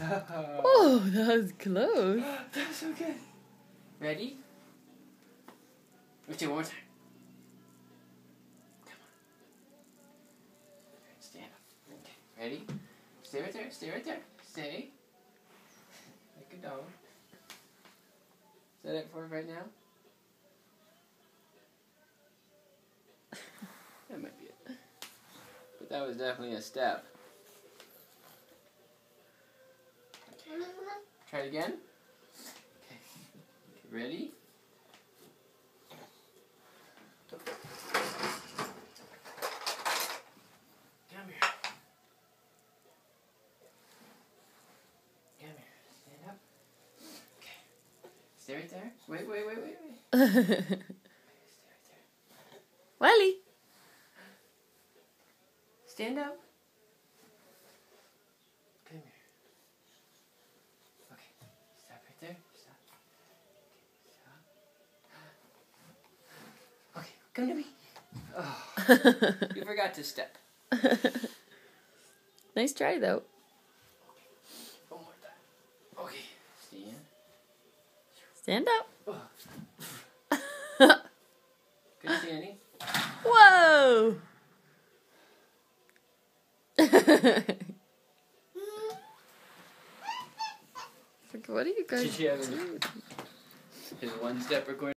Oh, that was close. that was so good. Ready? Let's do it one more time. Come on. Stand up. Okay. Ready? Stay right there. Stay right there. Stay. Like a dog. Is that it for right now? that might be it. But that was definitely a step. Try it again. Okay. okay. Ready? Come here. Come here. Stand up. Okay. Stay right there. Wait, wait, wait, wait, wait. Stay right there. Wylie. Stand up. Come to me. Oh, you forgot to step. nice try, though. One more time. Okay, stand. Stand up. Good standing. Whoa! what are you guys Did you have any- doing? His one step recording.